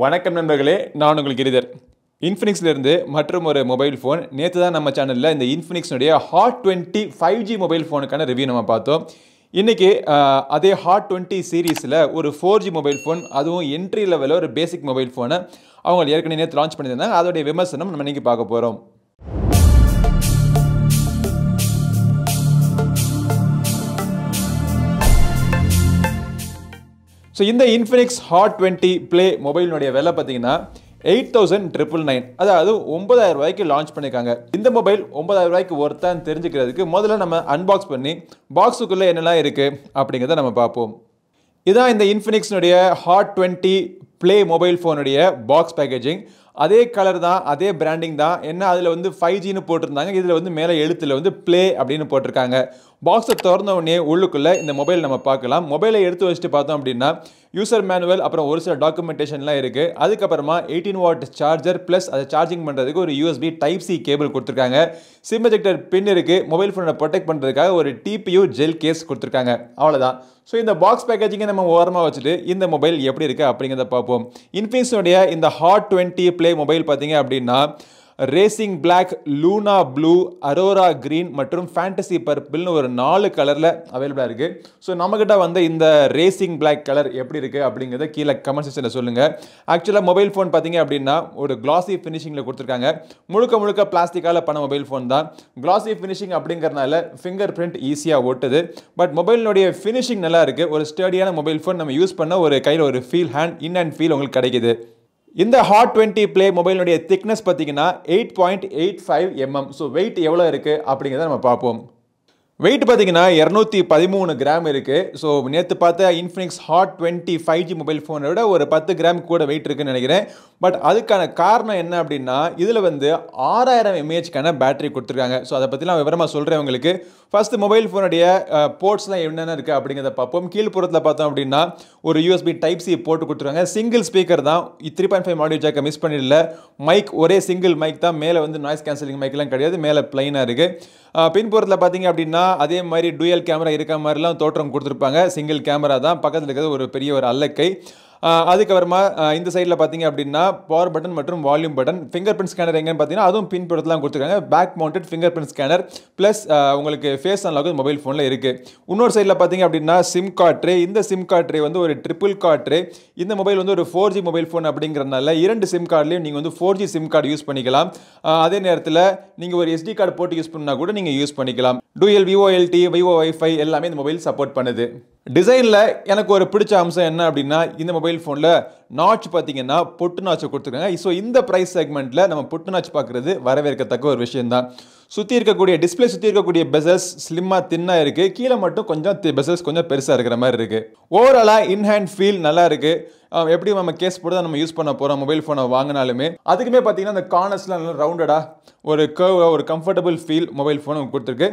வணக்கம் நண்பர்களே நான் உங்கள் கிரிதர். இன்ஃபினிக்ஸ்லேருந்து மற்றும் ஒரு மொபைல் ஃபோன். நேற்று தான் நம்ம சேனலில் இந்த இன்ஃபினிக்ஸ்னுடைய hot twenty five G mobile ஃபோனுக்கான review நம்ம பார்த்தோம். இன்றைக்கி அதே ஹாட் டுவெண்ட்டி சீரீஸில் ஒரு ஃபோர் ஜி மொபைல் ஃபோன் அதுவும் என்ட்ரி லெவலில் ஒரு பேசிக் மொபைல் ஃபோனை. அவங்க ஏற்கனவே நேற்று லான்ச் பண்ணியிருந்தாங்க. அதோடைய விமர்சனம் நம்ம இன்றைக்கி பார்க்க போகிறோம் ஸோ இந்த இன்ஃபினிக்ஸ் ஹாட் டுவெண்ட்டி ப்ளே மொபைலினுடைய விலை பார்த்தீங்கன்னா எயிட் தௌசண்ட் ட்ரிபிள் நைன் அதாவது ஒன்பதாயிரம் ரூபாய்க்கு லான்ச் பண்ணியிருக்காங்க. இந்த மொபைல் ஒன்பதாயிரம் ரூபாய்க்கு ஒர்த்தான்னு தெரிஞ்சுக்கிறதுக்கு முதல்ல நம்ம அன்பாக்ஸ் பண்ணி பாக்ஸுக்குள்ளே என்னெல்லாம் இருக்குது அப்படிங்கிறத நம்ம பார்ப்போம். இதான் இந்த இன்ஃபினிக்ஸ்னுடைய ஹாட் டுவெண்ட்டி ப்ளே மொபைல் ஃபோனுடைய பாக்ஸ் பேக்கேஜிங் அதே கலர் தான் அதே பிராண்டிங் தான். என்ன அதில் வந்து ஃபைவ் ஜின்னு போட்டிருந்தாங்க. இதில் வந்து மேலே எழுத்தில் வந்து ப்ளே அப்படின்னு போட்டிருக்காங்க. பாக்ஸை திறந்த உடனே உள்ளுக்குள்ளே இந்த மொபைல் நம்ம பார்க்கலாம். மொபைலை எடுத்து வச்சுட்டு பார்த்தோம் அப்படின்னா யூசர் மேனுவல் அப்புறம் ஒரு சில டாக்குமெண்டேஷன்லாம் இருக்குது அதுக்கப்புறமா எயிட்டீன் வாட் சார்ஜர் ப்ளஸ் அதை சார்ஜிங் பண்ணுறதுக்கு ஒரு யூஎஸ்பி டைப் சி கேபிள் கொடுத்துருக்காங்க. சிம் எஜெக்டர் பின் இருக்குது மொபைல் ஃபோனை ப்ரொடெக்ட் பண்ணுறதுக்காக ஒரு டிபியூ ஜெல் கேஸ் கொடுத்துருக்காங்க. அவ்வளோதான் ஸோ இந்த பாக்ஸ் பேக்கேஜிங்கை நம்ம ஓரமாக வச்சுட்டு இந்த மொபைல் எப்படி இருக்குது அப்படிங்கிறத பார்ப்போம். இன்ஃபீஸுடைய இந்த ஹாட் டுவெண்ட்டி ப்ளே மொபைல் பார்த்தீங்க அப்படின்னா racing black luna blue aurora green மற்றும் ஃபேண்டசி பர்பிள்னு ஒரு நாலு கலரில் அவைலபிளாக இருக்குது ஸோ நம்மக்கிட்ட வந்து இந்த ரேசிங் பிளாக் கலர் எப்படி இருக்குது அப்படிங்கிறத கீழே கமெண்ட் செக்ஷனில் சொல்லுங்கள் ஆக்சுவலாக மொபைல் ஃபோன் பார்த்தீங்க அப்படின்னா ஒரு கிளாசி ஃபினிஷிங்கில் கொடுத்துருக்காங்க. முழுக்க முழுக்க பிளாஸ்டிக்கால் பண்ண மொபைல் ஃபோன் தான். கிளாசி ஃபினிஷிங் அப்படிங்கிறனால ஃபிங்கர் பிரிண்ட் ஈஸியாக ஒட்டுது. பட் மொபைலினுடைய ஃபினிஷிங் நல்லா இருக்குது ஒரு ஸ்டடியான மொபைல் ஃபோன் நம்ம யூஸ் பண்ண ஒரு கையில் ஒரு feel hand in and feel உங்களுக்கு கிடைக்குது. இந்த ஹாட் டுவெண்ட்டி ப்ளே மொபைலுடைய திக்னஸ் பார்த்தீங்கன்னா eight point eight five mm so weight எவ்வளோ இருக்குது அப்படிங்கிறத நம்ம பார்ப்போம். வெயிட் பார்த்தீங்கன்னா இரநூத்தி பதிமூணு கிராம் இருக்குது ஸோ நேற்று பார்த்த Infinix hot twenty five G mobile ஃபோனை விட ஒரு பத்து கிராம் கூட வெயிட் இருக்குன்னு நினைக்கிறேன். பட் அதுக்கான காரணம் என்ன அப்படின்னா இதில் வந்து ஆறாயிரம் எம்ஏஹெச்க்கான பேட்டரி கொடுத்துருக்காங்க. ஸோ அதை பற்றிலாம் விவரமாக சொல்கிறேன் உங்களுக்கு. ஃபஸ்ட்டு மொபைல் ஃபோனுடைய போர்ட்ஸ்லாம் என்னென்ன இருக்குது அப்படிங்கிறத பார்ப்போம். கீழ்ப்புறத்தில் பார்த்தோம் அப்படின்னா ஒரு யூஎஸ்பி டைப் சி போட்டு கொடுத்துருவாங்க சிங்கிள் ஸ்பீக்கர் தான். த்ரீ பாயிண்ட் ஃபைவ் ஆடியோ ஜாக்கை மிஸ் பண்ணிடல. மைக் ஒரே சிங்கிள் மைக் தான். மேலே வந்து நாய்ஸ் கேன்சலிங் மைக்லாம் கிடையாது. மேலே பிளைனாக இருக்குது பின்புறத்தில் பார்த்தீங்க அப்படின்னா அதே மாதிரி டூயல் கேமரா இருக்க மாதிரிலாம் தோற்றம் கொடுத்துருப்பாங்க. சிங்கிள் கேமரா தான். பக்கத்தில் இருக்கிறது ஒரு பெரிய ஒரு அல்லக்கை. அதுக்கப்புறமா இந்த சைடில் பார்த்தீங்க அப்படின்னா பவர் பட்டன் மற்றும் volume button fingerprint scanner எங்கன்னு பார்த்தீங்கன்னா அதுவும் பின்புறத்தில் கொடுத்துருக்காங்க. Back mounted fingerprint scanner plus உங்களுக்கு ஃபேஸ் அன்லாக் மொபைல் ஃபோனில் இருக்குது இன்னொரு சைடில் பார்த்தீங்க அப்படின்னா சிம் கார்ட் ட்ரே இந்த சிம் கார்ட் ட்ரே வந்து ஒரு ட்ரிபிள் கார்ட் ட்ரே இந்த மொபைல் வந்து ஒரு ஃபோர் ஜி மொபைல் ஃபோன் அப்படிங்கிறதுனால இரண்டு சிம் கார்ட்லேயும் நீங்கள் வந்து four G SIM card use பண்ணிக்கலாம். அதே நேரத்தில் நீங்கள் ஒரு எஸ்டி கார்டு போட்டு யூஸ் பண்ணால் கூட நீங்கள் யூஸ் பண்ணிக்கலாம். டூஎல் விஓஎல்டி விவோ ஒய்ஃபை எல்லாமே இந்த மொபைல் சப்போர்ட் பண்ணுது. டிசைனில் எனக்கு ஒரு பிடிச்ச அம்சம் என்ன அப்படின்னா இந்த மொபைல் ஃபோனில் நாட்ச் பார்த்தீங்கன்னா பொட்டு நாச்சை கொடுத்துருக்காங்க. ஸோ இந்த ப்ரைஸ் செக்மெண்ட்டில் நம்ம பொட்டு நாச் பார்க்குறது வரவேற்கத்தக்க ஒரு விஷயந்தான் சுற்றி இருக்கக்கூடிய டிஸ்பிளே சுற்றி இருக்கக்கூடிய பெசல்ஸ் ஸ்லிம்மாக தின்னாக இருக்குது கீழே மட்டும் கொஞ்சம் பெசல்ஸ் கொஞ்சம் பெருசாக இருக்கிற மாதிரி இருக்குது ஓவராலாக இன்ஹேண்ட் ஃபீல் நல்லா இருக்குது எப்படி நம்ம கேஸ் போட்டு தான் நம்ம யூஸ் பண்ண போகிறோம் மொபைல் ஃபோனை வாங்கினாலுமே. அதுக்குமே பார்த்தீங்கன்னா அந்த கார்னர்ஸ்லாம் நல்லா ரவுண்டடாக ஒரு கர்வ் ஒரு கம்ஃபர்டபுள் ஃபீல் மொபைல் ஃபோன் கொடுத்துருக்கு.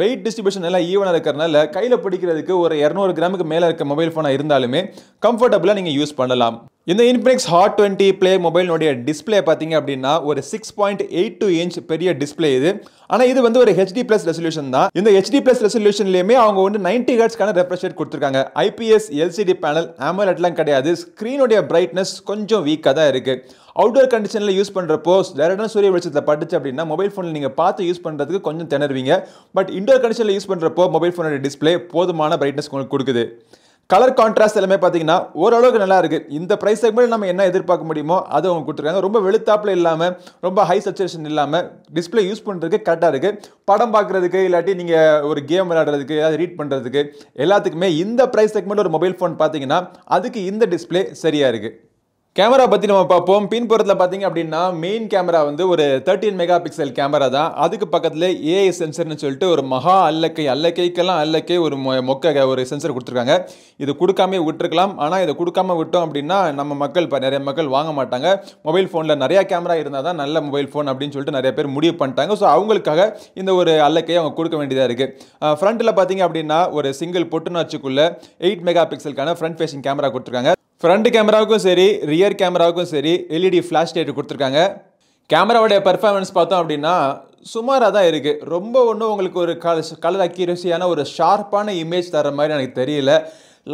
வெயிட் டிஸ்ட்ரிபியூஷன் எல்லாம் ஈவனாக இருக்கிறனால கையில் பிடிக்கிறதுக்கு ஒரு இரநூறு கிராமுக்கு மேலே இருக்க மொபைல் ஃபோனாக இருந்தாலுமே கம்ஃபர்டபுளாக நீங்கள் யூஸ் பண்ணலாம். இந்த இன்ஃபினிக்ஸ் ஹாட் டுவெண்ட்டி ப்ளே மொபைலினுடைய டிஸ்பிளே பார்த்தீங்க அப்படின்னா ஒரு six point eight two inch பெரிய டிஸ்பிளே இது. ஆனால் இது வந்து ஒரு ஹெச்டி ப்ளஸ் ரெசல்யூஷன் தான். இந்த ஹெச்டி ப்ளஸ் ரெசல்யூஷன்லேயுமே அவங்க வந்து நைன்டி ஹர்ட்ஸ்க்கான ரெஃப்ரெஷ் ரேட் கொடுத்துருக்காங்க. ஐபிஎஸ் எல்சிடி பேனல் ஆமோலெட்லாம் கிடையாது. ஸ்க்ரீனுடைய பிரைட்னஸ் கொஞ்சம் வீக்காக தான் இருக்குது அவுட்டோர் கண்டிஷனில் யூஸ் பண்ணுறப்போ டேரக்டாக சூரிய வெளிச்சத்தில் பட்டுச்சு அப்படின்னா மொபைல் ஃபோனில் நீங்கள் பார்த்து யூஸ் பண்ணுறதுக்கு கொஞ்சம் திணறுவீங்க. பட் இண்டோர் கண்டிஷனில் யூஸ் பண்ணுறப்போ மொபைல் ஃபோனோட டிஸ்பிளே போதுமான பிரைட்னஸ் உங்களுக்கு கொடுக்குது. கலர் கான்ட்ராஸ்ட் எல்லாமே பார்த்தீங்கன்னா ஓரளவுக்கு நல்லா இருக்குது இந்த ப்ரைஸ் செக்மெண்ட் நம்ம என்ன எதிர்பார்க்க முடியுமோ அதை அவங்க கொடுத்துருக்காங்க. ரொம்ப வெளுத்தாப்பில் இல்லாமல் ரொம்ப ஹை சச்சுரேஷன் இல்லாமல் டிஸ்பிளே யூஸ் பண்ணுறதுக்கு கரெக்டாக இருக்குது படம் பார்க்குறதுக்கு இல்லாட்டி நீங்கள் ஒரு கேம் விளையாடுறதுக்கு ஏதாவது ரீட் பண்ணுறதுக்கு எல்லாத்துக்குமே இந்த ப்ரைஸ் செக்மெண்ட் ஒரு மொபைல் ஃபோன் பார்த்தீங்கன்னா அதுக்கு இந்த டிஸ்பிளே சரியாக இருக்குது கேமரா பற்றி நம்ம பார்ப்போம். பின்புறத்தில் பார்த்தீங்க அப்படின்னா மெயின் கேமரா வந்து ஒரு தேர்ட்டீன் மெகா பிக்சல் கேமரா தான். அதுக்கு பக்கத்தில் ஏஐ சென்சர்னு சொல்லிட்டு ஒரு மகா அல்லக்கை அல்லக்கைக்கெல்லாம் அல்லக்கை ஒரு மொக்க ஒரு சென்சர் கொடுத்துருக்காங்க. இது கொடுக்காமே விட்டுருக்கலாம். ஆனால் இதை கொடுக்காம விட்டோம் அப்படின்னா நம்ம மக்கள் இப்போ நிறைய மக்கள் வாங்க மாட்டாங்க. மொபைல் ஃபோனில் நிறையா கேமரா இருந்தால் தான் நல்ல மொபைல் ஃபோன் அப்படின்னு சொல்லிட்டு நிறைய பேர் முடிவு பண்ணிட்டாங்க. ஸோ அவங்களுக்காக இந்த ஒரு அல்லக்கையை அவங்க கொடுக்க வேண்டியதாக இருக்குது ஃப்ரண்ட்டில் பார்த்தீங்க அப்படின்னா ஒரு சிங்கிள் பொட்டுநாச்சுக்குள்ளே எயிட் மெகா பிக்சலுக்கான ஃப்ரண்ட் ஃபேஷிங் கேமரா கொடுத்துருக்காங்க. ஃப்ரண்ட் கேமராவுக்கும் சரி ரியர் கேமராவுக்கும் சரி எல்இடி ஃப்ளாஷ் லைட் கொடுத்துருக்காங்க. கேமராவுடைய பர்ஃபார்மன்ஸ் பார்த்தோம் அப்படின்னா சுமாராக தான் இருக்குது ரொம்ப ஒன்றும் உங்களுக்கு ஒரு கலர் கலர் அக்யூரஸியான ஒரு ஷார்ப்பான இமேஜ் தர மாதிரி எனக்கு தெரியல.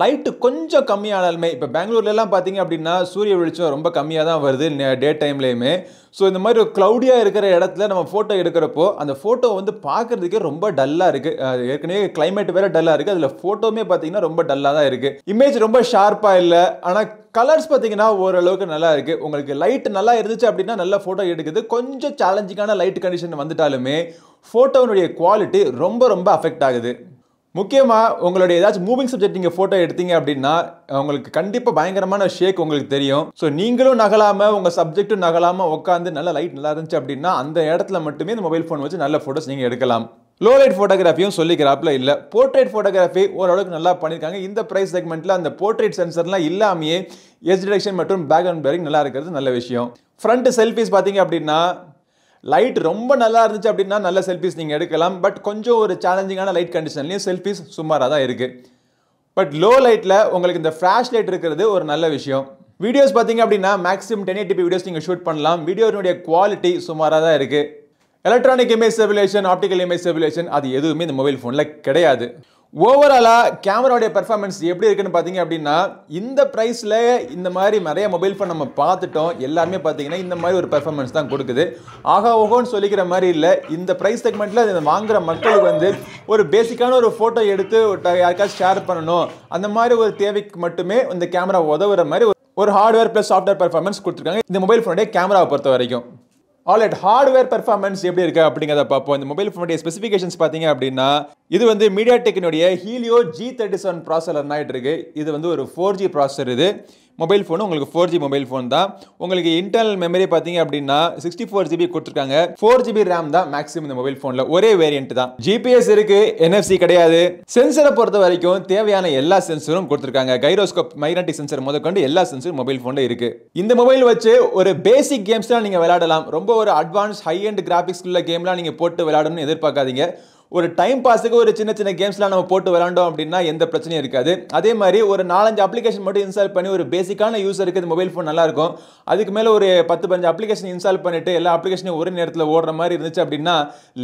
லைட்டு கொஞ்சம் கம்மியானாலுமே இப்போ பெங்களூர்லலாம் பார்த்தீங்க அப்படின்னா சூரிய வெளிச்சம் ரொம்ப கம்மியாக தான் வருது டே டைம்லேயுமே ஸோ இந்த மாதிரி ஒரு க்ளவுடியாக இருக்கிற இடத்துல நம்ம ஃபோட்டோ எடுக்கிறப்போ அந்த ஃபோட்டோ வந்து பார்க்குறதுக்கே ரொம்ப டல்லாக இருக்குது ஏற்கனவே கிளைமேட் வேறு டல்லாக இருக்குது அதில் ஃபோட்டோவுமே பார்த்தீங்கன்னா ரொம்ப டல்லாக தான் இருக்குது இமேஜ் ரொம்ப ஷார்ப்பாக இல்லை. ஆனால் கலர்ஸ் பார்த்தீங்கன்னா ஓரளவுக்கு நல்லா இருக்குது உங்களுக்கு லைட் நல்லா இருந்துச்சு அப்படின்னா நல்லா ஃபோட்டோ எடுக்குது. கொஞ்சம் சேலஞ்சிங்கான லைட் கண்டிஷன் வந்துட்டாலுமே ஃபோட்டோனுடைய குவாலிட்டி ரொம்ப ரொம்ப அஃபெக்ட் ஆகுது. முக்கியமாக உங்களுடைய ஏதாச்சும் மூவிங் சப்ஜெக்ட் நீங்கள் ஃபோட்டோ எடுத்தீங்க அப்படின்னா உங்களுக்கு கண்டிப்பாக பயங்கரமான ஷேக் உங்களுக்கு தெரியும். ஸோ நீங்களும் நகலாமல் உங்கள் சப்ஜெக்ட்டும் நகலாமல் உட்காந்து நல்ல லைட் நல்லா இருந்துச்சு அப்படின்னா அந்த இடத்துல மட்டுமே இந்த மொபைல் ஃபோன் வச்சு நல்ல ஃபோட்டோஸ் நீங்கள் எடுக்கலாம். லோ லைட் ஃபோட்டோகிராஃபியும் சொல்லிக்கிறாப்புல இல்லை. போர்ட்ரேட் ஃபோட்டோகிராஃபி ஓரளவுக்கு நல்லா பண்ணியிருக்காங்க இந்த ப்ரைஸ் செக்மெண்ட்டில் அந்த போர்ட்ரேட் சென்சர்லாம் இல்லாமையே எஸ் டிடெக்ஷன் மற்றும் பேக்ரவுண்ட் பேரிங் நல்லா இருக்கிறது நல்ல விஷயம். ஃப்ரண்ட் செல்ஃபிஸ் பார்த்தீங்க அப்படின்னா லைட் ரொம்ப நல்லா இருந்துச்சு அப்படின்னா நல்ல செல்ஃபிஸ் நீங்கள் எடுக்கலாம். பட் கொஞ்சம் ஒரு சேலஞ்சிங்கான லைட் கண்டிஷன்லையும் செல்ஃபிஸ் சுமாராக தான் இருக்குது பட் லோ லைட்டில் உங்களுக்கு இந்த ஃப்ளாஷ் லைட் இருக்கிறது ஒரு நல்ல விஷயம். வீடியோஸ் பார்த்தீங்க அப்படின்னா மேக்ஸிமம் டென் எயிட்டி வீடியோஸ் நீங்கள் ஷூட் பண்ணலாம். வீடியோனுடைய குவாலிட்டி சுமாராக தான் இருக்குது electronic image stabilisation optical image stabilisation அது எதுவுமே இந்த மொபைல் ஃபோனில் கிடையாது. ஓவராலாக கேமராவுடைய பெர்ஃபார்மன்ஸ் எப்படி இருக்குன்னு பார்த்தீங்க அப்படின்னா இந்த ப்ரைஸில் இந்த மாதிரி நிறைய மொபைல் ஃபோன் நம்ம பார்த்துட்டோம். எல்லாருமே பார்த்தீங்கன்னா இந்த மாதிரி ஒரு பெர்ஃபார்மன்ஸ் தான் கொடுக்குது. ஆகா ஓகோன்னு சொல்லிக்கிற மாதிரி இல்லை. இந்த ப்ரைஸ் செக்மெண்ட்டில் இதை வாங்குகிற மக்களுக்கு வந்து ஒரு பேசிக்கான ஒரு ஃபோட்டோ எடுத்து யாருக்காச்சும் ஷேர் பண்ணணும். அந்த மாதிரி ஒரு தேவைக்கு மட்டுமே இந்த கேமரா உதவுற மாதிரி ஒரு ஹார்ட்வேர் ப்ளஸ் சாஃப்ட்வேர் பெர்ஃபார்மன்ஸ் கொடுத்துருக்காங்க. இந்த மொபைல் ஃபோனுடைய கேமராவை பொறுத்த வரைக்கும். ஆல்ரெட் ஹார்ட்வேர் பெர்ஃபார்மன்ஸ் எப்படி இருக்குது அப்படிங்கிறத பார்ப்போம். இந்த மொபைல் ஃபோனுடைய ஸ்பெசிஃபிகேஷன்ஸ் பார்த்தீங்க அப்படின்னா இது வந்து media டெக்கினுடைய Helio G thirty seven processor ஆகிட்டு இருக்கு. இது வந்து ஒரு ஃபோர் ஜி ப்ராசர் இது. மொபைல் ஃபோன் உங்களுக்கு ஃபோர் ஜி மொபைல் ஃபோன் தான். உங்களுக்கு இன்டர்னல் மெமரி பார்த்தீங்க அப்படின்னா சிக்ஸ்டி ஃபோர் ஜிபி கொடுத்துருக்காங்க. ஃபோர் ஜிபி ரேம் தான் மேக்ஸிமம் இந்த மொபைல் ஃபோனில் ஒரே வேரியன்ட் தான். ஜிபிஎஸ் இருக்கு என்எஃப்சி கிடையாது. சென்சரை பொறுத்த வரைக்கும் தேவையான எல்லா சென்சரும் கொடுத்துருக்காங்க. கைரோஸ்கோப் மைக்னட்டிக் சென்சர் முதற்கொண்டு எல்லா சென்சரும் மொபைல் ஃபோனில் இருக்கு. இந்த மொபைல் வச்சு ஒரு பேசிக் கேம்ஸ்லாம் நீங்கள் விளையாடலாம். ரொம்ப ஒரு அட்வான்ஸ் ஹை அண்ட் கிராஃபிக்ஸ் உள்ள கேம்லாம் நீங்கள் போட்டு விளையாடணும்னு எதிர்பார்க்காதீங்க. ஒரு டைம் பாஸுக்கு ஒரு சின்ன சின்ன கேம்ஸ்லாம் நம்ம போட்டு விளாண்டோம் அப்படின்னா எந்த பிரச்சனையும் இருக்காது. அதே மாதிரி ஒரு நாலஞ்சு அப்ளிகேஷன் மட்டும் இன்ஸ்டால் பண்ணி ஒரு பேசிக்கான யூஸருக்கு இருக்குது மொபைல் ஃபோன் நல்லாயிருக்கும். அதுக்கு மேலே ஒரு பத்து பதினஞ்சு அப்ளிகேஷன் இன்ஸ்டால் பண்ணிட்டு எல்லா அப்ளிகேஷனையும் ஒரு நேரத்தில் ஓடுற மாதிரி இருந்துச்சு அப்படின்னா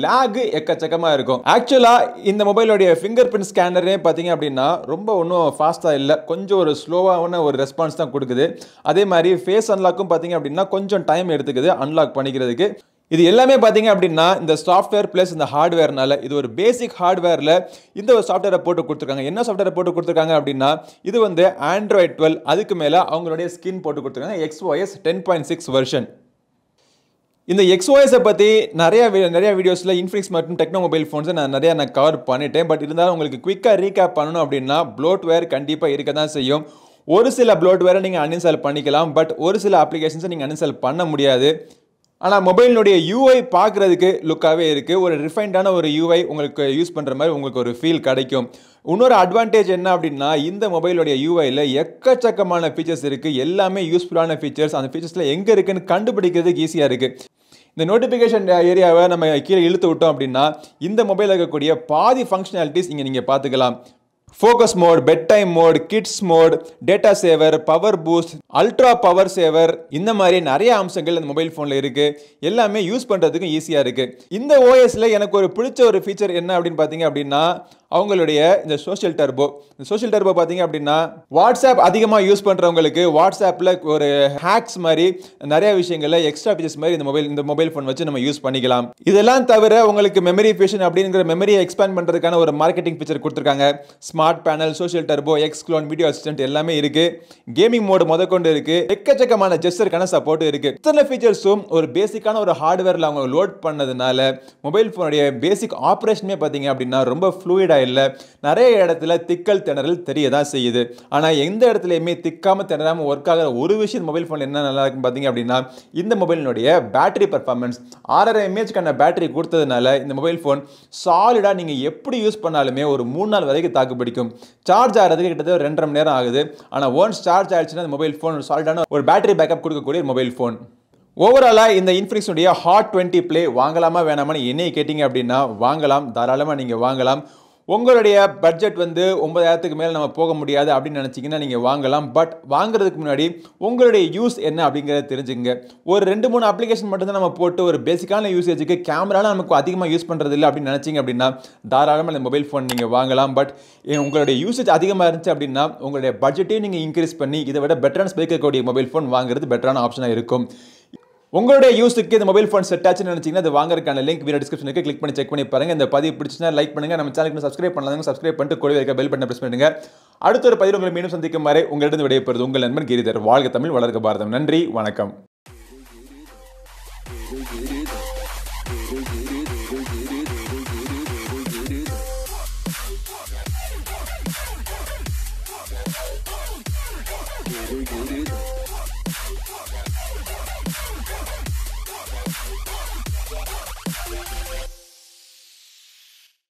லேக் எக்கச்சக்கமாக இருக்கும். ஆக்சுவலாக இந்த மொபைலோடைய ஃபிங்கர் பிரிண்ட் ஸ்கேனரே பார்த்தீங்க அப்படின்னா ரொம்ப ஒன்றும் ஃபாஸ்ட்டாக இல்லை. கொஞ்சம் ஒரு ஸ்லோவான ஒரு ரெஸ்பான்ஸ் தான் கொடுக்குது. அதே மாதிரி ஃபேஸ் அன்லாக்கும் பார்த்தீங்க அப்படின்னா கொஞ்சம் டைம் எடுத்துக்குது அன்லாக் பண்ணிக்கிறதுக்கு. இது எல்லாமே பார்த்தீங்க அப்படின்னா இந்த சாஃப்ட்வேர் ப்ளஸ் இந்த ஹார்ட்வேர்னால இது ஒரு பேசிக் ஹார்ட்வேரில் இந்த ஒரு சாஃப்ட்வேரை போட்டு கொடுத்துருக்காங்க. என்ன சாஃப்ட்வேரை போட்டு கொடுத்துருக்காங்க அப்படின்னா இது வந்து ஆண்ட்ராய்ட் டுவெல் அதுக்கு மேலே அவங்களுடைய ஸ்கின் போட்டு கொடுத்துருக்காங்க. XOS ten point six version இந்த எக்ஸ்ஓஎஸை பற்றி நிறைய நிறைய வீடியோஸில் இன்ஃபினிக்ஸ் மற்றும் டெக்னோ மொபைல் ஃபோன்ஸை நான் நிறையா நான் கவர் பண்ணிட்டேன். பட் இருந்தாலும் உங்களுக்கு குவிக்காக ரீகேப் பண்ணணும் அப்படின்னா ப்ளோட்வேர் கண்டிப்பாக இருக்க தான் செய்யும். ஒரு சில ப்ளோட்வேரை நீங்கள் அன்இன்ஸ்டால் பண்ணிக்கலாம். பட் ஒரு சில அப்ளிகேஷன்ஸை நீங்கள் அன்இன்ஸ்டால் பண்ண முடியாது. ஆனால் மொபைலினுடைய யூஐ பார்க்குறதுக்கு லுக்காகவே இருக்குது ஒரு ரிஃபைண்டான ஒரு யூஐ உங்களுக்கு யூஸ் பண்ணுற மாதிரி உங்களுக்கு ஒரு ஃபீல் கிடைக்கும். இன்னொரு அட்வான்டேஜ் என்ன அப்படின்னா இந்த மொபைலுடைய யூஐயில் எக்கச்சக்கமான ஃபீச்சர்ஸ் இருக்குது எல்லாமே யூஸ்ஃபுல்லான ஃபீச்சர்ஸ் அந்த ஃபீச்சர்ஸில் எங்கே இருக்குன்னு கண்டுபிடிக்கிறதுக்கு ஈஸியாக இருக்குது இந்த நோட்டிஃபிகேஷன் ஏரியாவை நம்ம கீழே இழுத்து விட்டோம் அப்படின்னா இந்த மொபைலில் இருக்கக்கூடிய பாதி ஃபங்க்ஷனாலிட்டிஸ் இங்கே நீங்கள் பார்த்துக்கலாம். Focus mode bedtime mode kids mode data saver power boost ultra power saver இந்த மாதிரி நிறைய அம்சங்கள் இந்த மொபைல் ஃபோனில் இருக்குது எல்லாமே யூஸ் பண்ணுறதுக்கும் ஈஸியாக இருக்குது இந்த ஓஎஸில் எனக்கு ஒரு பிடிச்ச ஒரு ஃபீச்சர் என்ன அப்படின்னு பார்த்தீங்க அப்படின்னா அவங்களுடைய இந்த சோஷியல் டர்போ இந்த சோஷியல் டர்போ பார்த்தீங்க அப்படின்னா வாட்ஸ்அப் அதிகமாக யூஸ் பண்ணுறவங்களுக்கு வாட்ஸ்அப்பில் ஒரு ஹேக்ஸ் மாதிரி நிறைய விஷயங்களில் எக்ஸ்ட்ரா ஃபீச்சர்ஸ் மாதிரி இந்த மொபைல் இந்த மொபைல் ஃபோன் வச்சு நம்ம யூஸ் பண்ணிக்கலாம். இதெல்லாம் தவிர உங்களுக்கு மெமரி ஃபேஷன் அப்படிங்கிற மெமரியை எக்ஸ்பேண்ட் பண்ணுறதுக்கான ஒரு மார்க்கெட்டிங் ஃபீச்சர் கொடுத்துருக்காங்க. Smart panel social turbo X clone video assistant எல்லாமே இருக்கு. கேமிங் மோடு முதற்கொண்டு இருக்கு. எக்கச்சக்கமான ஜெஸ்டருக்கான சப்போர்ட் இருக்கு. இத்தனை ஃபீச்சர்ஸும் ஒரு பேசிக்கான ஒரு ஹார்ட்வேரில் அவங்க லோட் பண்ணதுனால மொபைல் ஃபோனுடைய பேசிக் ஆப்ரேஷனே பார்த்தீங்க அப்படின்னா ரொம்ப ஃப்ளூயிடாக இல்லை. நிறைய இடத்துல திக்கல் திணறல் தெரிய தான் செய்யுது. ஆனால் எந்த இடத்துலையுமே திக்காமல் திணறாமல் ஒர்க் ஆகிற ஒரு விஷயம் மொபைல் ஃபோன் என்ன நல்லா இருக்குன்னு பார்த்தீங்க அப்படின்னா இந்த மொபைலினுடைய பேட்டரி பர்ஃபார்மன்ஸ் ஆறரை எம்ஏஹெச்க்கான பேட்டரி கொடுத்ததுனால இந்த மொபைல் ஃபோன் சாலிடாக நீங்கள் எப்படி யூஸ் பண்ணாலுமே ஒரு மூணு நாள் வரைக்கும் தாக்கு பிடிக்கும். சார்ஜ் ஆகிறதுக்கு கிட்டத்தட்ட ரெண்டரை மணி நேரம் ஆகுது. ஆனால் ஒன்ஸ் சார்ஜ் ஆயிடுச்சுன்னா இந்த மொபைல் ஃபோன் சாலிடான ஒரு பேட்டரி பேக்கப் கொடுக்கக்கூடிய மொபைல் ஃபோன் ஓவராலாக இந்த இன்ஃபினிக்ஸுடைய ஹாட் டுவெண்ட்டி ப்ளே வாங்கலாமா வேணாமான்னு என்னையை கேட்டிங்க அப்படின்னா வாங்கலாம். தாராளமாக நீங்கள் வாங்கலாம். உங்களுடைய பட்ஜெட் வந்து ஒன்பதாயிரத்துக்கு மேலே நம்ம போக முடியாது அப்படின்னு நினச்சிங்கன்னா நீங்கள் வாங்கலாம். பட் வாங்குறதுக்கு முன்னாடி உங்களுடைய யூஸ் என்ன அப்படிங்கிறத தெரிஞ்சுங்க ஒரு ரெண்டு மூணு அப்ளிகேஷன் மட்டும்தான் நம்ம போட்டு ஒரு பேசிக்கான யூசேஜுக்கு கேமராலாம் நமக்கு அதிகமாக யூஸ் பண்ணுறது இல்லை அப்படின்னு நினச்சிங்க அப்படின்னா தாராளமாக இந்த மொபைல் ஃபோன் நீங்கள் வாங்கலாம். பட் உங்களுடைய யூசேஜ் அதிகமாக இருந்துச்சு அப்படின்னா உங்களுடைய பட்ஜெட்டையும் நீங்கள் இன்க்ரீஸ் பண்ணி இதை விட பெட்டரான ஸ்பீக்கர் இருக்கக்கூடிய மொபைல் ஃபோன் வாங்குறது பெட்டரான ஆப்ஷனாக இருக்கும். உங்களுடைய யூஸுக்கு இந்த மொபைல் ஃபோன் செட் ஆச்சுன்னு நினச்சிங்கன்னா அது வாங்குறதுக்கான லிங்க் வீடியோ டிஸ்கிரிப்ஷனுக்கு கிளிக் பண்ணி செக் பண்ணி பாருங்க இந்த பதிவு பிடிச்சினா லைக் பண்ணுங்க நம்ம சேனலுக்கு சப்ஸ்கிரைப் பண்ணலாம் சப்ஸ்கிரைப் பண்ணிட்டு கூட இருக்க பெல் பட்டனை பிரஸ் பண்ணுங்க அடுத்த ஒரு பதிவு உங்களை மீண்டும் சந்திக்கும் வரை உங்களிடம் விடைபெறுது உங்கள் நண்பன் கிரிதர் வாழ்க தமிழ் வளர்க்க பாரதம் நன்றி வணக்கம் Get it, get it.